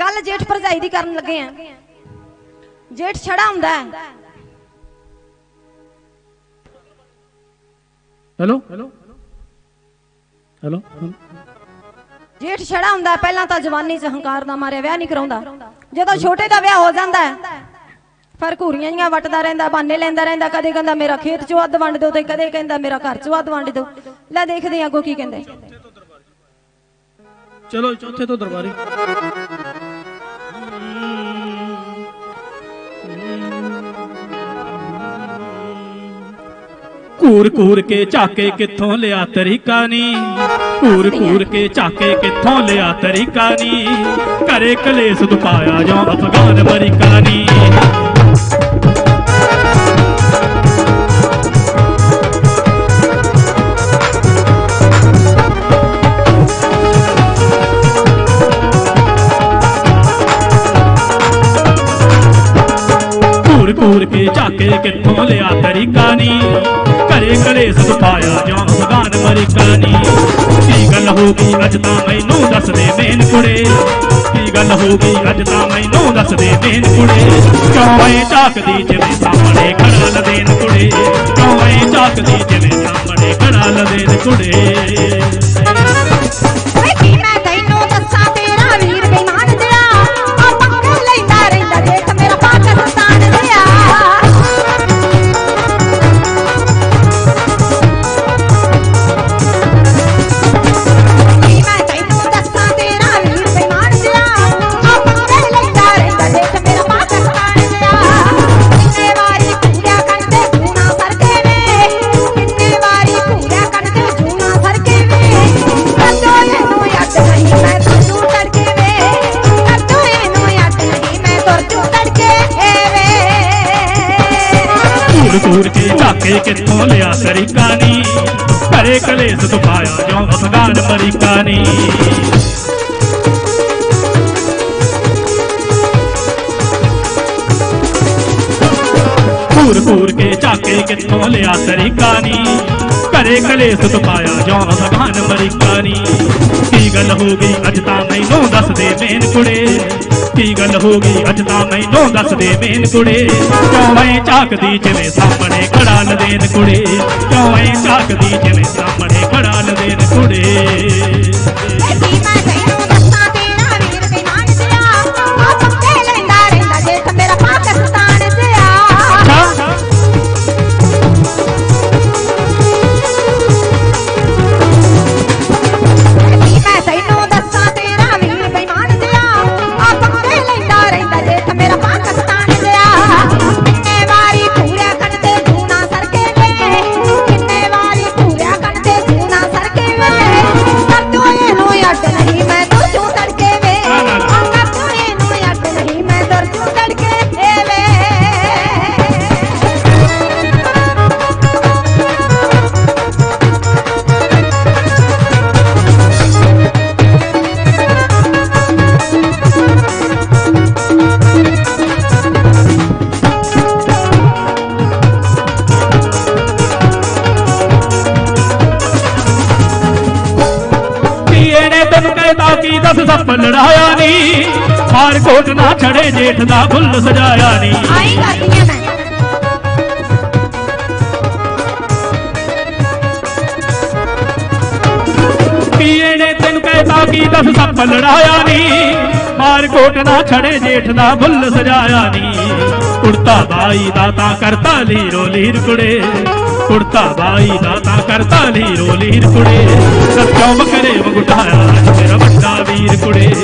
ਗੱਲ ਜੇਠ ਭਰਜਾਈ ਦੀ ਕਰਨ ਲੱਗੇ ਆ। ਜੇਠ ਛੜਾ ਹੁੰਦਾ ਹੈ। ਹੈਲੋ? ਹੈਲੋ? ਜੇਠ ਛੜਾ ਹੁੰਦਾ ਪਹਿਲਾਂ ਤਾਂ ਜਵਾਨੀ 'ਚ ਹੰਕਾਰ ਦਾ ਮਾਰਿਆ ਵਿਆਹ ਨਹੀਂ ਕਰਾਉਂਦਾ। ਜਦੋਂ ਛੋਟੇ ਦਾ ਵਿਆਹ ਹੋ ਜਾਂਦਾ ਹੈ ਫਿਰ ਘੂਰੀਆਂ ਜੀਆਂ ਵੱਟਦਾ ਰਹਿੰਦਾ ਬਾਨੇ ਲੈਂਦਾ ਰਹਿੰਦਾ ਕਦੇ ਕਹਿੰਦਾ ਮੇਰਾ ਖੇਤ 'ਚੋਂ ਅੱਧ ਵੰਡ ਦਿਓ ਤੇ ਕਦੇ ਕਹਿੰਦਾ ਮੇਰਾ ਘਰ 'ਚੋਂ ਅੱਧ ਵੰਡ ਦਿਓ। ਲੈ ਦੇਖਦੇ ਆਂ ਅੱਗੋਂ ਕੀ ਕਹਿੰਦੇ। ਚਲੋ ਚੌਥੇ ਤੋਂ ਦਰਬਾਰੀ। ਕੂਰ ਕੂਰ ਕੇ ਝਾਕੇ ਕਿੱਥੋਂ ਲਿਆ ਤਰੀਕਾ ਨੀ ਕੂਰ ਕੂਰ ਕੇ ਝਾਕੇ ਕਿੱਥੋਂ ਲਿਆ ਤਰੀਕਾ ਨੀ ਘਰੇ ਕਲੇਸ਼ ਦੁਪਾਇਆ ਜੋ ਅਫਗਾਨ ਅਮਰੀਕਾ ਨੀ ਘੂਰ ਘੂਰ ਕੇ ਝਾਕੇ ਕਿੱਥੋਂ ਲਿਆ ਤਰੀਕਾ ਨੀ ਘਰੇ ਕਲੇਸ਼ ਦੁਪਾਇਆ ਜੋ ਅਫਗਾਨ ਅਮਰੀਕਾ ਨੀ ਕੀ ਗੱਲ ਹੋ ਗਈ ਅੱਜ ਤਾਂ ਮੈਨੂੰ ਦੱਸ ਦੇ ਮੇਨ ਕੁੜੇ ਕੀ ਗੱਲ ਹੋ ਗਈ ਅੱਜ ਤਾਂ ਮੈਨੂੰ ਦੱਸ ਦੇ ਮੇਨ ਕੁੜੇ ਕਿਉਂ ਐ ਝਾਕਦੀ ਜਿਵੇਂ ਸਾਹਮਣੇ ਖੜਾ ਲਦੇਨ ਕੁੜੇ। ਕਿਉਂ ਐ ਝਾਕਦੀ ਜਿਵੇਂ ਸਾਹਮਣੇ ਖੜਾ ਲਦੇਨ ਕੁੜੇ। ਘੂਰ ਘੂਰ ਕੇ ਝਾਕੇ ਕਿੱਥੋਂ ਲਿਆ ਤਰੀਕਾ ਨੀ ਘਰੇ ਕਲੇਸ਼ ਦੁਪਾਇਆ ਜੋ ਅਫਗਾਨ ਅਮਰੀਕਾ ਨੀ ਘੂਰ ਘੂਰ ਕੇ ਝਾਕੇ ਕਿੱਥੋਂ ਲਿਆ ਤਰੀਕਾ ਨੀ ਘਰੇ ਕਲੇਸ਼ ਦੁਪਾਇਆ ਜੋ ਅਫਗਾਨ ਅਮਰੀਕਾ ਨੀ ਕੀ ਗੱਲ ਹੋ ਗਈ ਅੱਜ ਤਾਂ ਮੈਨੂੰ ਦੱਸ ਦੇ ਮੇਨ ਕੁੜੇ। ਕੀ ਗੱਲ ਹੋ ਗਈ? ਅੱਜ ਤਾਂ ਮੈਨੂੰ ਦੱਸ ਦੇ ਮੇਨ ਕੁੜੇ। ਕਿਉਂ ਐ ਝਾਕਦੀ ਜਿਵੇਂ ਸਾਹਮਣੇ ਖੜਾ ਲਦੇਨ ਕੁੜੇ? ਕਿਉਂ ਐ ਝਾਕਦੀ ਜਿਵੇਂ ਸਾਹਮਣੇ ਖੜਾ ਲਦੇਨ ਕੁੜੇ? ਕੀ ਦੱਸ ਸੱਪ ਲੜਾਇਆ ਨੀ। ਮਾਰ ਕੋਟ ਨਾ ਛੜੇ ਜੇਠ ਦਾ ਫੁੱਲ ਸਜਾਇਆ ਨੀ। ਆਈ ਕਰਦੀਆਂ ਮੈਂ। ਧੀਏ ਨੇ ਤੈਨੂੰ ਕਹਿਤਾ ਕੀ ਦੱਸ ਸੱਪ ਲੜਾਇਆ ਨੀ। ਮਾਰ ਕੋਟ ਨਾ ਛੜੇ ਜੇਠ ਦਾ ਫੁੱਲ ਸਜਾਇਆ ਨੀ। ਕੁੜਤਾ ਬਾਈ ਦਾ ਤਾਂ ਕਰਤਾ ਲੀਰੋ ਲੀਰ ਕੁੜੇ। ਕੁੜਤਾ ਬਾਈ ਦਾ ਤਾਂ ਕਰਤਾ ਲੀਰੋ ਲੀਰ ਕੁੜੇ। ਸੱਚ ਕਿਉਂ ਮਕਰੇ ਮਗੁਟਾਇਆ ਅੱਜ ਮੇਰਾ ਵੱਡਾ ਵੀਰ ਕੁੜੇ।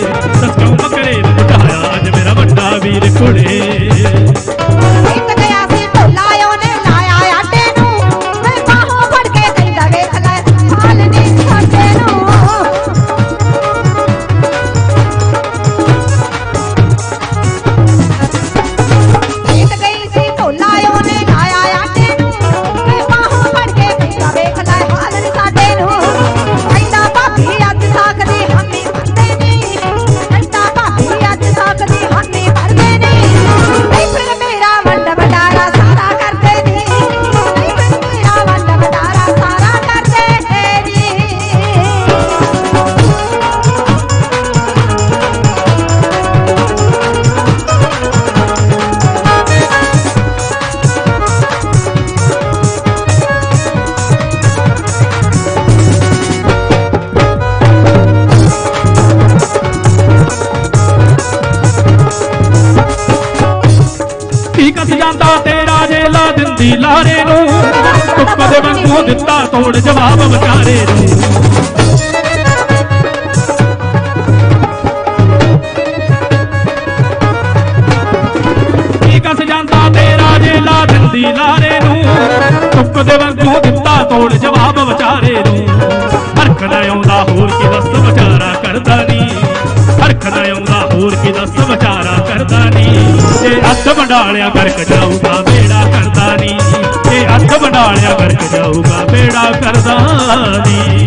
ਸੱਚ ਕਿਉਂ ਮਕਰੇ ਮਗੁਟਾਇਆ ਅੱਜ ਜਾਂਦਾ ਤੇਰਾ ਜੇ ਲਾ ਦਿੰਦੀ ਲਾਰੇ ਨੂੰ। ਟੁੱਪ ਦੇ ਵਾਂਗੂ ਦਿੱਤਾ ਤੋੜ ਜਵਾਬ ਵਿਚਾਰੇ ਨੇ। ਕੀ ਕਸ ਜਾਂਦਾ ਤੇਰਾ ਜੇ ਲਾ ਦਿੰਦੀ ਲਾਰੇ ਨੂੰ। ਟੁੱਪ ਦੇ ਵਾਂਗੂ ਦਿੱਤਾ ਤੋੜ ਜਵਾਬ ਵਿਚਾਰੇ ਨੂੰ। ਜੇ ਕਰਕ ਜਾਊਗਾ ਬੇੜਾ ਕਰਦਾ ਨਹੀਂ ਇਹ ਅੱਧ ਵੰਡਾਲਿਆ ਗਰਕ ਜਾਊਗਾ ਬੇੜਾ ਕਰਦਾ ਨਹੀਂ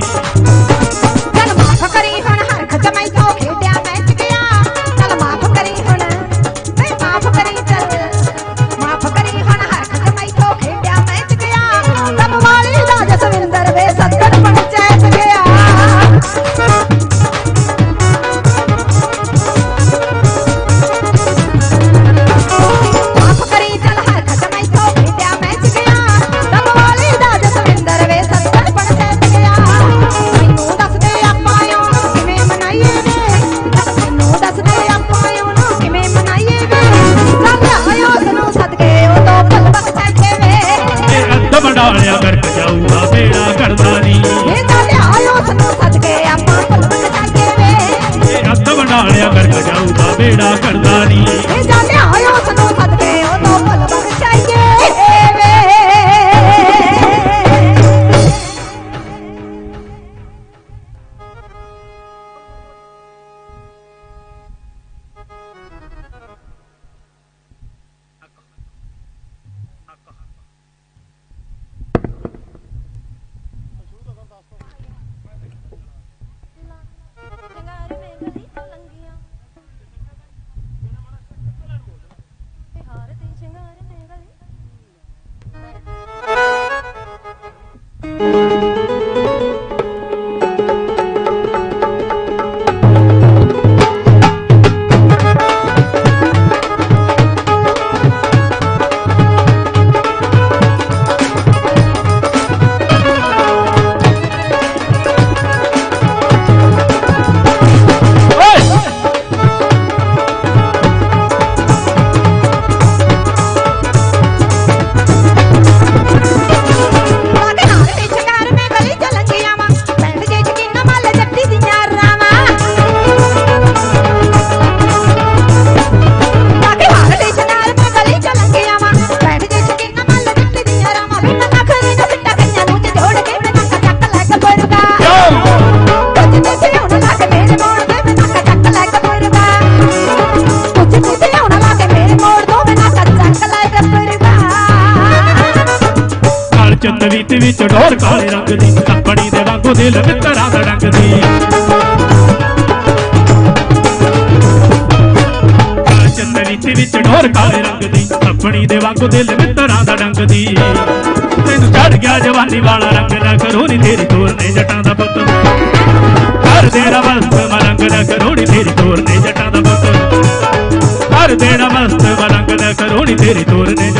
ਕਾਲ ਚੰਦ ਵਿੱਚ ਢੋਰ ਕਾਲੇ ਰੰਗ ਦੀ ਕੱਪੜੀ ਦੇ ਵਾਂਗੂ ਦਿਲ ਮਿੱਤਰਾਂ ਦਾ ਰੰਗ ਦੀ। ਕਾਲ ਵਿੱਚ ਢੋਰ ਕਾਲੇ ਰੰਗ ਦੀ ਕੱਪੜੀ ਦੇ ਵਾਂਗੂ ਦਿਲ ਮਿੱਤਰਾਂ ਦਾ ਰੰਗ ਤੈਨੂੰ ਚੜ ਗਿਆ ਜਵਾਨੀ ਵਾਲਾ ਰੰਗ, ਨਾ ਕਰੋ ਨੀ ਤੇਰੀ ਤੋਰ ਨੇ ਜਟਾਂ ਦਾ ਪੁੱਤ। ਕਰ ਦੇਣਾ ਮਸਤ ਮਲੰਗ ਨਾ ਕਰੋ ਨੀ ਤੇਰੀ ਤੋਰ ਨੇ ਜਟਾਂ ਦਾ ਪੁੱਤ। ਕਰ ਦੇਣਾ ਮਸਤ ਮਲੰਗ ਨਾ ਕਰੋ ਨੀ ਤੇਰੀ ਤੋਰ ਨੇ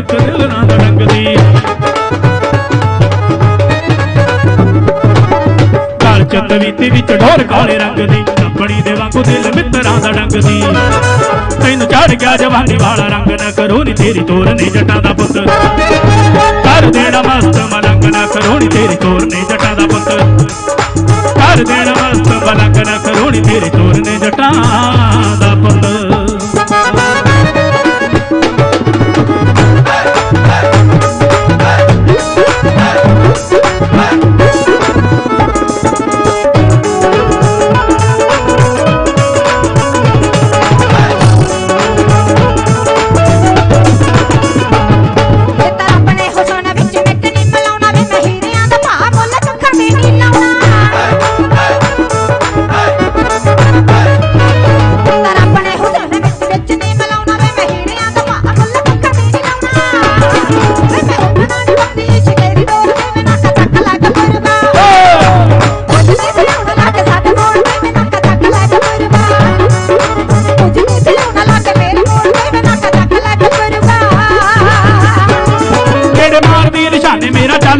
ਦੇ ਦਿਲ ਨਾ ਦਾ ਕਾਲ ਚੰਦ ਵੀਤ ਵਿੱਚ ਢੋਰ ਕਾਲੇ ਰੰਗ ਦੀ ਸੱਪਣੀ ਦੇ ਵਾਂਗੂ ਦਿਲ ਮਿੱਤਰਾਂ ਦਾ ਰੰਗ ਤੈਨੂੰ ਚੜ ਗਿਆ ਜਵਾਨੀ ਵਾਲਾ ਰੰਗ, ਨਾ ਕਰੋ ਨੀ ਤੇਰੀ ਤੋਰ ਨਹੀਂ ਜਟਾਂ ਦਾ ਪੁੱਤ। ਕਰ ਦੇਣਾ ਮਸਤ ਮਲੰਗ, ਨਾ ਕਰੋ ਨੀ ਤੇਰੀ ਤੋਰ ਨੇ ਜਟਾਂ ਦਾ ਪੁੱਤ। ਕਰ ਦੇਣਾ ਮਸਤ ਮਲੰਗ, ਨਾ ਕਰੋ ਨੀ ਤੇਰੀ ਤੋਰ ਨੇ ਜਟਾਂ ਦਾ ਪੁੱਤ।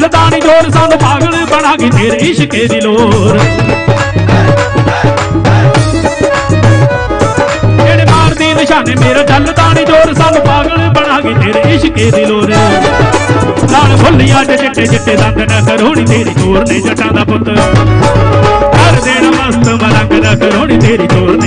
ਨਿਸ਼ਾਨੇ ਨਹੀਂ ਜੋਰ, ਸਾਨੂੰ ਪਾਗਲ ਬਣਾ ਗਈ ਤੇਰੇ ਇਸ਼ਕੇ ਦੀ ਲੋਰ। ਜਿਹੜੇ ਮਾਰਦੀ ਨਿਸ਼ਾਨੇ ਮੇਰਾ ਚੱਲਦਾ ਨਹੀਂ ਜੋਰ, ਸਾਨੂੰ ਪਾਗਲ ਬਣਾ ਗਈ ਤੇਰੇ ਇਸ਼ਕੇ ਦੀ ਲੋਰ। ਨਾਲ ਭੁੱਲੀਆਂ ਤੇ ਚਿੱਟੇ ਚਿੱਟੇ ਦੰਦ ਨਾ ਕਰੋਣੀ ਤੇਰੀ ਚੋਰ ਨੇ ਜਟਾਂ ਦਾ ਪੁੱਤ। ਕਰ ਦੇਣਾ ਮਸਤ ਮਲੰਗ ਨਾ ਕਰੋਣੀ ਤੇਰੀ ਚੋਰ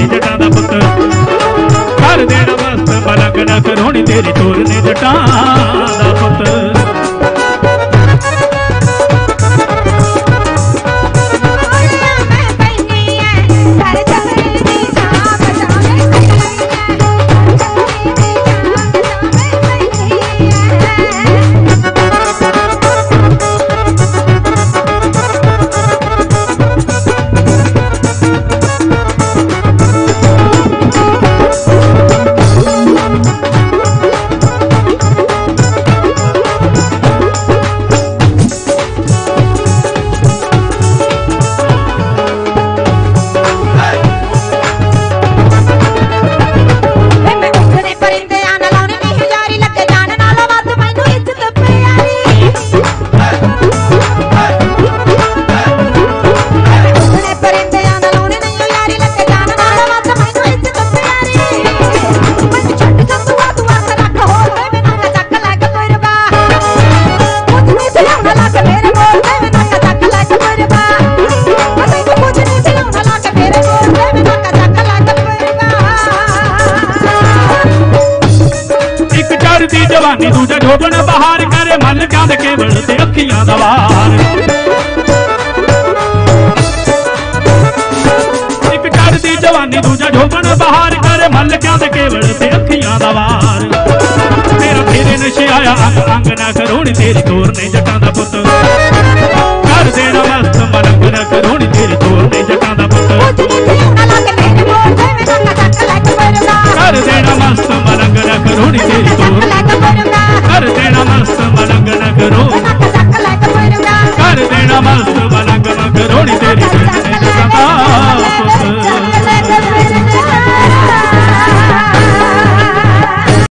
ਇੱਕ ਜਵਾਨੀ ਦੂਜਾ ਜੋਬਨ ਬਹਾਰ ਕਰੇ, ਮਨ ਚੰਦ ਕੇਵਲ ਤੇ ਅੱਖੀਆਂ ਦਾ ਵਾਰ। ਇੱਕ ਚੜਦੀ ਜਵਾਨੀ ਦੂਜਾ ਜੋਬਨ ਬਹਾਰ ਕਰੇ, ਮਨ ਚੰਦ ਕੇਵਲ ਤੇ ਅੱਖੀਆਂ ਦਾ ਵਾਰ। ਤੇਰਾ ਤੇਰੇ ਨਸ਼ੇ ਆਇਆ ਅੰਗ ਅੰਗ ਨਾ ਕਰੋਣੀ, ਤੇਰੀ ਤੋਰ ਨੇ ਜਟਾਂ ਦਾ ਪੁੱਤ।